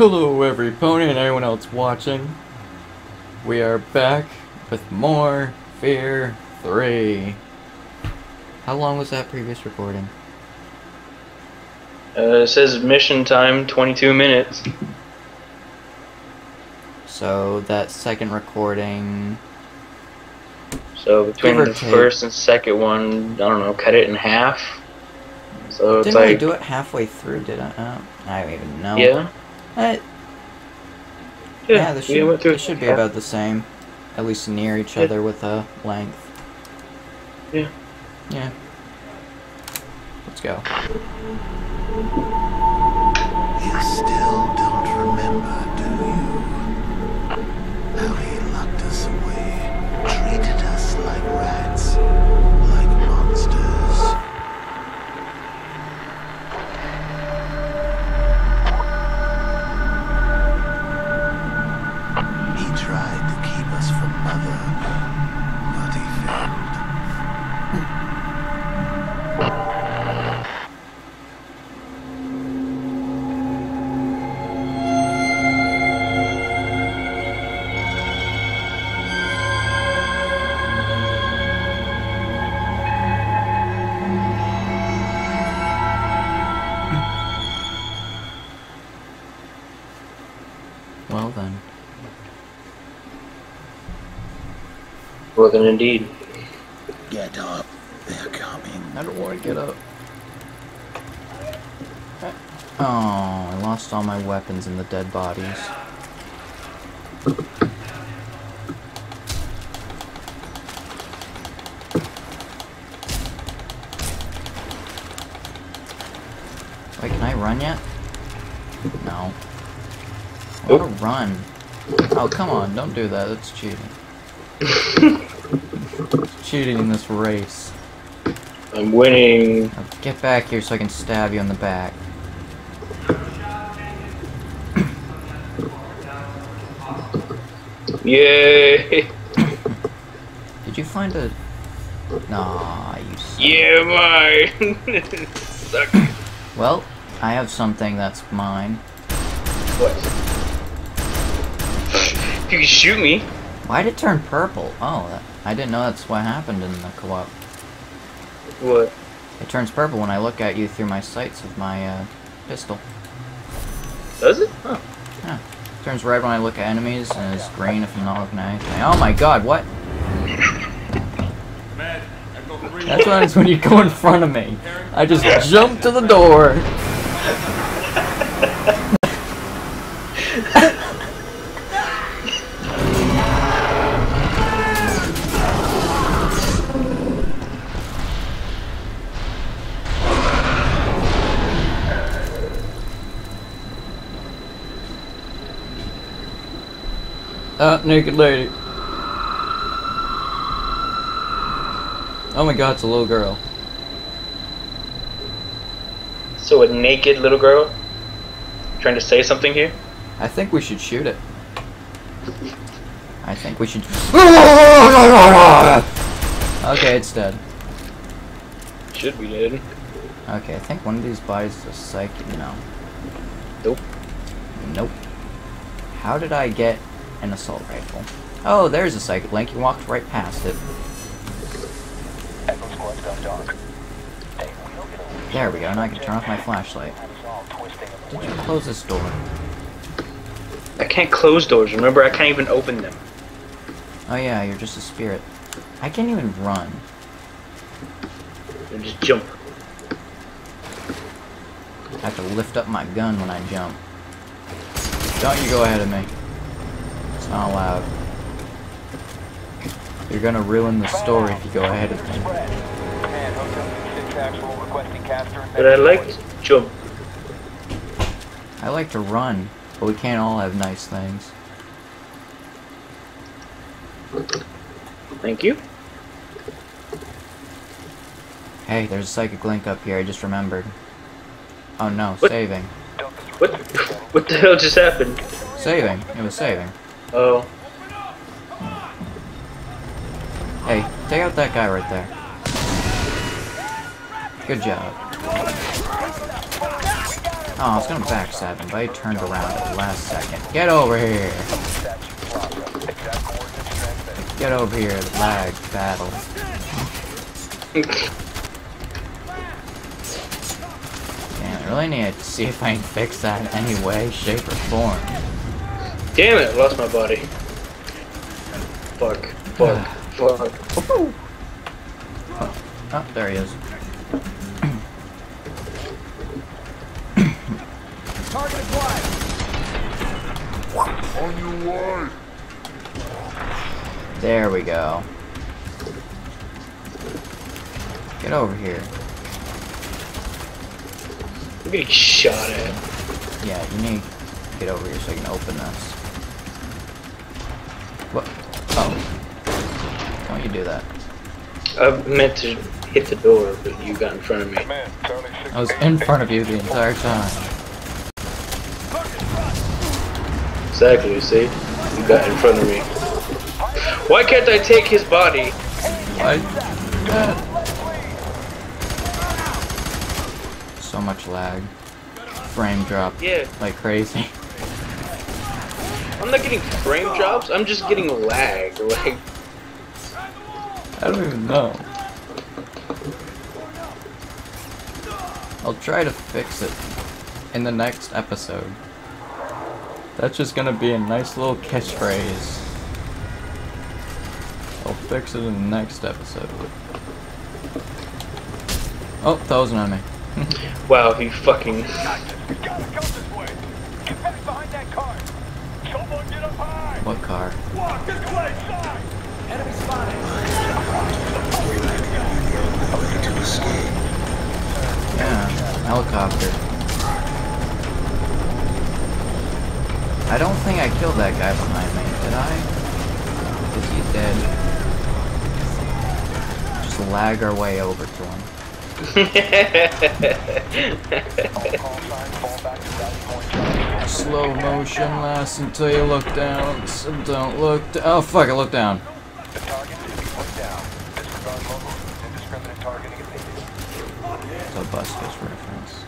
Hello, every pony and anyone else watching. We are back with more Fear 3. How long was that previous recording? Uh, it says mission time 22 minutes. So, that second recording. So between the take. first and second one, I don't know, cut it in half. So Didn't we like, do it halfway through, did I? Oh, I don't even know. yeah, Uh, yeah, yeah, they should, went they should be half. about the same. At least near each Yeah. other with a length. Yeah. Yeah. Let's go. You still don't remember, do you? How he locked us away, treated us like rats, Well then, indeed. Get up, they're coming. I don't want to get up. Oh, I lost all my weapons in the dead bodies. Wait, can I run yet? No. I want to run. Oh, come on, don't do that. That's cheating. It's cheating in this race. I'm winning. Now get back here so I can stab you in the back. Yay! Did you find a... Nah, you suck. Yeah, mine. Suck. Well, I have something that's mine. What? You can shoot me. Why'd it turn purple? Oh, that, I didn't know that's what happened in the co-op. What? It turns purple when I look at you through my sights of my uh, pistol. Does it? Oh. turns red when I look at enemies, and it's green if I'm not looking at anything. Oh my god, what? That's what happens when you go in front of me. I just jump to the door. Uh, naked lady. Oh my god, it's a little girl. So a naked little girl trying to say something here? I think we should shoot it. I think we should. Okay, it's dead. Should be dead. Okay, I think one of these bodies is a psychic. No. Nope. Nope. How did I get an assault rifle? Oh, there's a psychic link. You walked right past it. There we go. Now I can turn off my flashlight. Did you close this door? I can't close doors. Remember, I can't even open them. Oh yeah, you're just a spirit. I can't even run. I just jump. I have to lift up my gun when I jump. Don't you go ahead of me. Not allowed. You're gonna ruin the story if you go ahead of me. But I like to jump. I like to run, but we can't all have nice things. Thank you. Hey, there's a psychic link up here, I just remembered. Oh no, What? saving. What? What the hell just happened? Saving. It was saving. Oh, Hey, take out that guy right there. Good job. Oh, I was gonna backstab him, but I turned around at the last second. Get over here! Get over here, lag battle. Damn, I really need to see if I can fix that in any way, shape, or form. Damn it, I lost my body. Fuck. Fuck. fuck. Oh, there he is. Target acquired. On your way. There we go. Get over here. I'm getting shot at. Yeah, you need to get over here so I can open this. What? Oh. Don't you do that. I meant to hit the door, but you got in front of me. I was in front of you the entire time. Exactly, you see? You got in front of me. Why can't I take his body? Why? God. So much lag. Frame drop Yeah, like crazy. I'm not getting frame drops, I'm just getting lag. Like, I don't even know. I'll try to fix it in the next episode. That's just gonna be a nice little catchphrase. I'll fix it in the next episode. Oh, that was an enemy. wow, he fucking. Gotta go this way. Get back behind that car. Someone get up high. What car? Walk this way, side. Enemy spotted. To escape. Yeah, helicopter. I don't think I killed that guy behind me, did I? Is he dead? Just lag our way over to him. Slow motion lasts until you look down, so don't look d- Oh fuck, I look down. The target is put down. Disregard locals. Indiscriminate targeting is needed. It's a Bustos reference.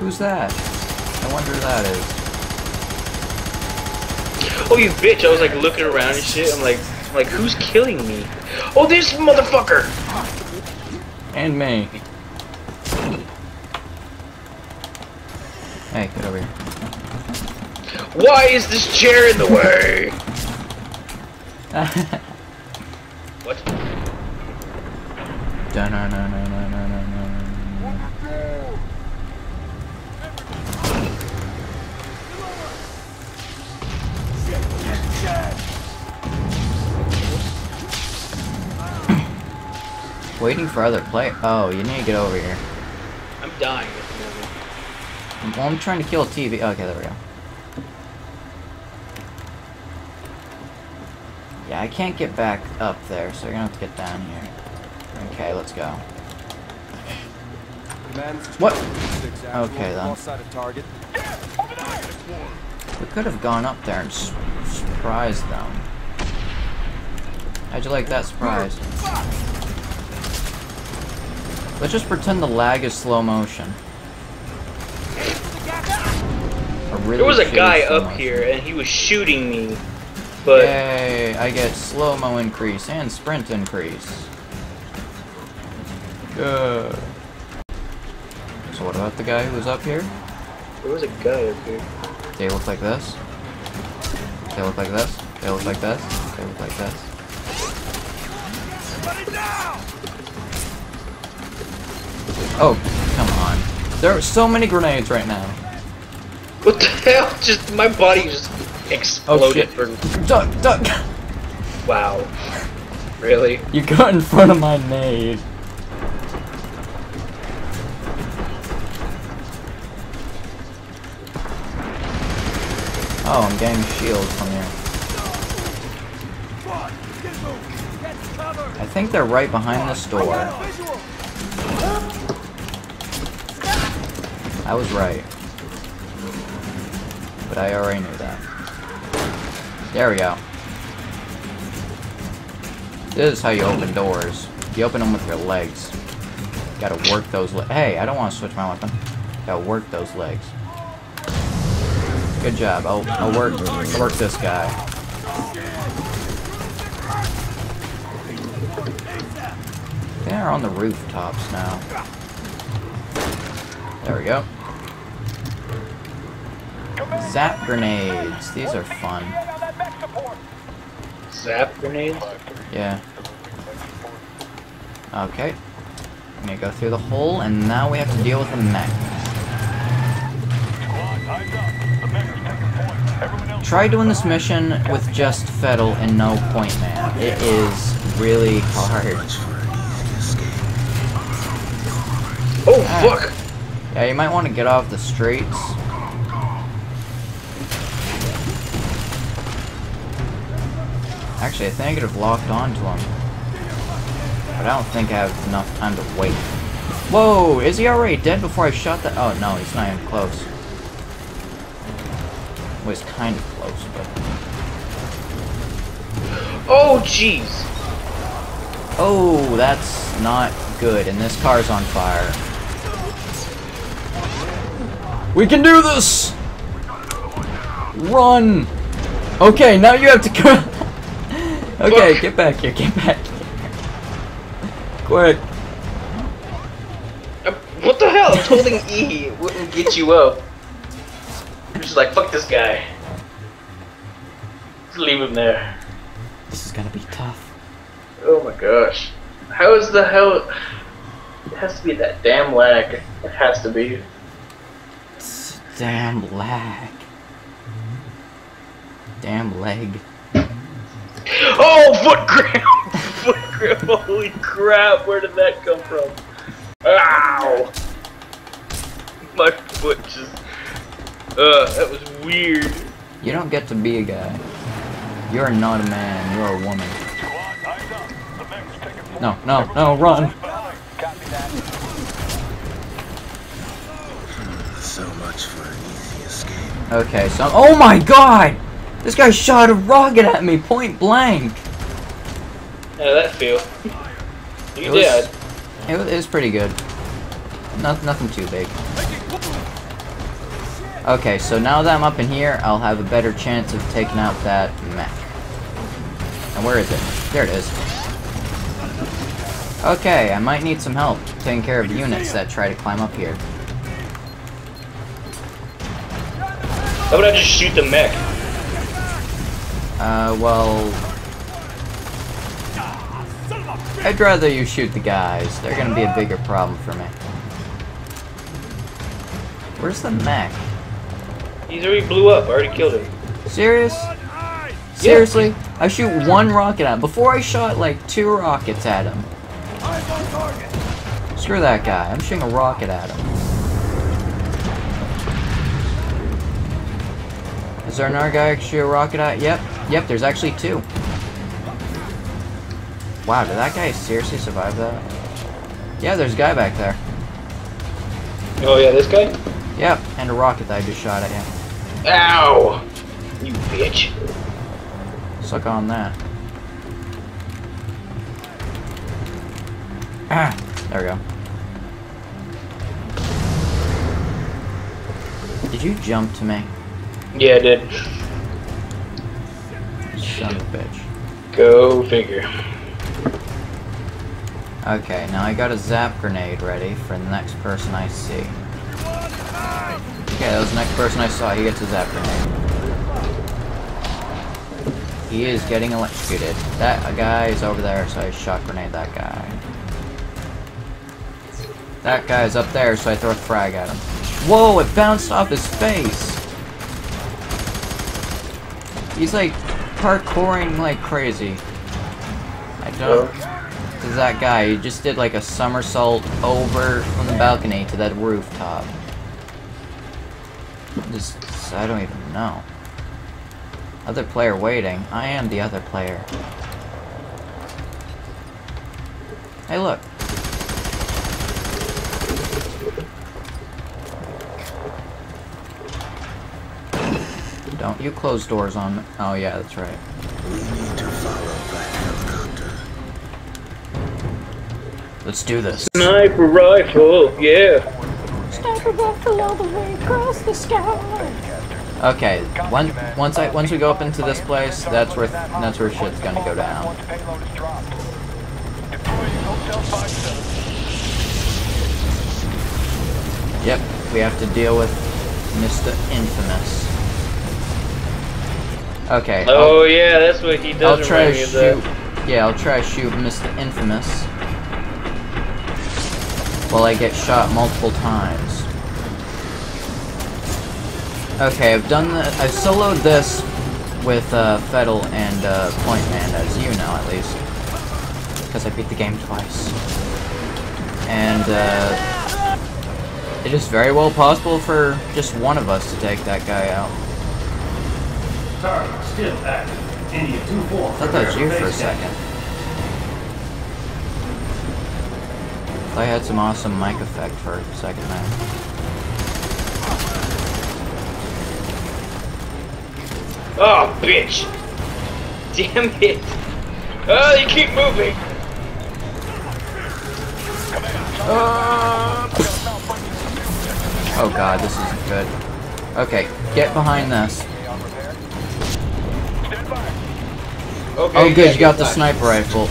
Who's that? I wonder who that is. oh, you bitch! I was like looking around and shit. I'm like, I'm like, who's killing me? Oh, this motherfucker! And me. Get over here. Why is this chair in the way? What? Dun-dun-dun-dun-dun-dun-dun. Waiting for other play. Oh, you need to get over here. I'm dying at the moment. Well, I'm trying to kill a TV. Okay, there we go. Yeah, I can't get back up there, so you're gonna have to get down here. Okay, let's go. What? Okay, then. We could have gone up there and s surprised them. How'd you like that surprise? Let's just pretend the lag is slow motion. Really There was a guy up here and he was shooting me, but Yay! I get slow-mo increase and sprint increase. Good. So what about the guy who was up here? there was a guy up here. They look like this. They look like this. They look like this. They look like this. Oh, come on. There are so many grenades right now. What the hell? Just my body just exploded. shit. For, Duck, duck! wow. Really? You got in front of my nade. Oh, I'm getting shields from here. I think they're right behind this door. I was right. I already knew that. There we go. This is how you open doors. You open them with your legs. Gotta work those le- Hey, I don't want to switch my weapon. Gotta work those legs. Good job. I'll, I'll work work this guy. They're on the rooftops now. There we go. Zap grenades. These are fun. Get on that mech support. Zap grenades? Yeah. Okay. I'm gonna go through the hole, and now we have to deal with the mech. Squad, eyes up. The mech is taking point. Everyone else. Try doing this mission with just Fettel and no Point Man. It is really hard. Much for an easy escape. Oh, Ah. fuck! Yeah, you might want to get off the streets. Actually, I think I could have locked onto him. But I don't think I have enough time to wait. Whoa! Is he already dead before I shot that? Oh, no, he's not even close. Was kind of close, but... Oh, jeez! Oh, that's not good, and this car's on fire. We can do this! Run! Okay, now you have to go. Okay, get back here, get back here. Quick. Uh, What the hell? I was holding E. It wouldn't get you up. You're just like, fuck this guy. Just leave him there. This is gonna be tough. Oh my gosh. How is the hell... It has to be that damn lag. It has to be. It's damn lag. Damn leg. Oh, foot cramp! foot cramp! Holy crap! Where did that come from? Ow! My foot just. Uh, that was weird. You don't get to be a guy. You're not a man, you're a woman. Squad, eyes up. The mech is taking point. No, no, no, run! Behind. Copy that. So much for an easy escape. Okay, so oh my god! This guy shot a rocket at me point blank. How did that feel? You It was- did. It was, it was pretty good. Not, nothing too big. Okay, so now that I'm up in here, I'll have a better chance of taking out that mech. And where is it? There it is. Okay, I might need some help taking care of units that try to climb up here. How about I just shoot the mech? Uh, well... I'd rather you shoot the guys. They're gonna be a bigger problem for me. Where's the mech? He's already blew up. I already killed him. Serious? Seriously? I shoot one rocket at him. Before I shot like two rockets at him. Screw that guy. I'm shooting a rocket at him. Is there another guy I can shoot a rocket at? Yep. Yep, there's actually two. Wow, did that guy seriously survive that? Yeah, there's a guy back there. Oh yeah, this guy? Yep, and a rocket that I just shot at him. Ow! You bitch. Suck on that. Ah, there we go. Did you jump to me? Yeah, I did. Son of a bitch. Go figure. Okay, now I got a zap grenade ready for the next person I see. Okay, that was the next person I saw. He gets a zap grenade. He is getting electrocuted. That guy is over there, so I shot grenade that guy. That guy's up there, so I throw a frag at him. Whoa, it bounced off his face! He's like parkouring like crazy. I don't. Because that guy? He just did like a somersault over from the balcony to that rooftop. Just, I don't even know. Other player waiting. I am the other player. Hey, look. Don't you close doors on me. Oh, yeah, that's right. We need to follow that helicopter. Let's do this. Sniper rifle, yeah. Sniper rifle all the way across the sky. Okay, once once I once we go up into this place, that's where that's where shit's gonna go down. Once payload is dropped. Deploying Hotel 57. Yep, we have to deal with Mr. Infamous. Okay, Oh yeah, that's what he does I'll try to remind me of shoot. Yeah, I'll try to shoot Mr. Infamous. While I get shot multiple times. Okay, I've done the. I've soloed this with uh, Fettel and uh, Point Man, as you know at least, because I beat the game twice. And uh, it is very well possible for just one of us to take that guy out. Target still active. India 2-4. I thought that was you for a second. I had some awesome mic effect for a second there. Oh, bitch! Damn it! Oh, you keep moving! Oh god, this isn't good. Okay, get behind this. Okay, Oh good, you got the sniper rifle.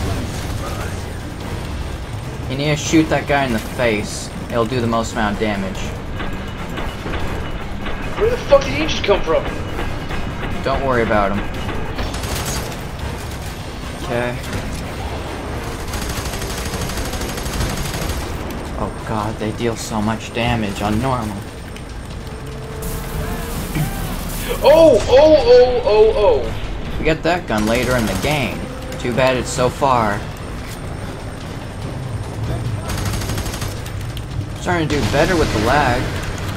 You need to shoot that guy in the face. It'll do the most amount of damage. Where the fuck did he just come from? Don't worry about him. Okay. Oh god, they deal so much damage on normal. Oh, oh, oh, oh, oh. We get that gun later in the game. Too bad it's so far. Starting to do better with the lag.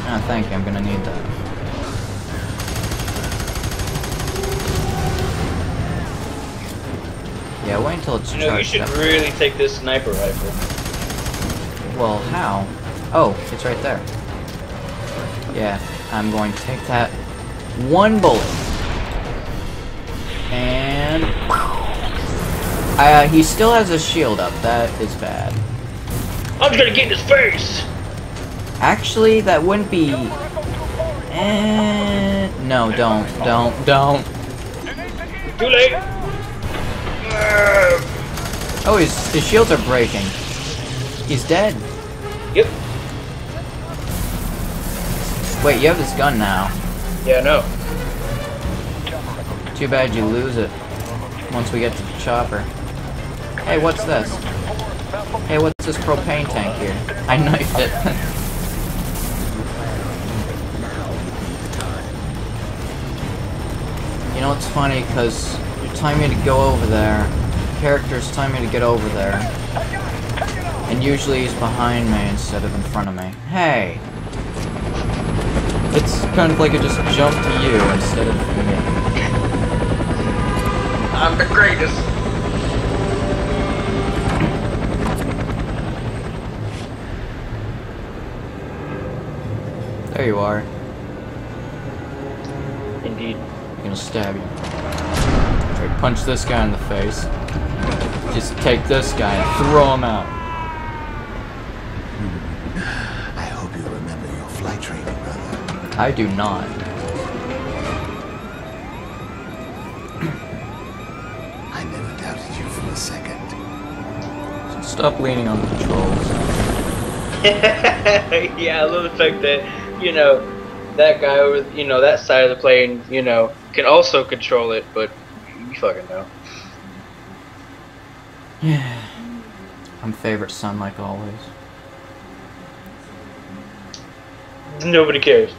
Oh, thank you, I'm gonna need that. Yeah, wait until it's You know, you should up. really take this sniper rifle. Well, how? Oh, it's right there. Yeah, I'm going to take that one bullet. And... Uh, he still has a shield up. That is bad. I'm just gonna get in his face! Actually, that wouldn't be... Eh, no, don't, don't, don't. Too late! Oh, his, his shields are breaking. He's dead. Yep. Wait, you have this gun now. Yeah, no. Too bad you lose it once we get to the chopper. Hey, what's this? Hey, what's this propane tank here? I knifed it. you know, it's funny because you're telling me to go over there. The character's telling me to get over there. And usually he's behind me instead of in front of me. Hey! It's kind of like it just jumped to you instead of me. I'm the greatest. There you are. Indeed. I'm gonna stab you. Try to punch this guy in the face. Just take this guy and throw him out. I hope you remember your flight training, brother. I do not. Stop leaning on the controls. yeah, I love the fact that, you know, that guy over, you know, that side of the plane, you know, can also control it, but you fucking know. Yeah. I'm favorite son like always. Nobody cares.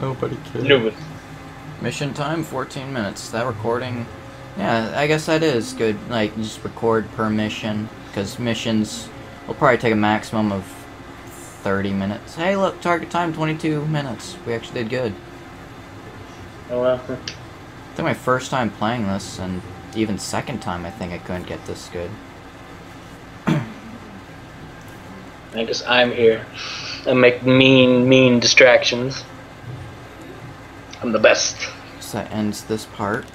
Nobody cares. Nobody. Mission time 14 minutes. That recording, yeah, I guess that is good. Like just record per mission because missions will probably take a maximum of 30 minutes. Hey, look, target time 22 minutes. We actually did good. Oh well. I think my first time playing this, and even second time, I think I couldn't get this good. I guess I'm here. I make mean, mean distractions. I'm the best. So that ends this part.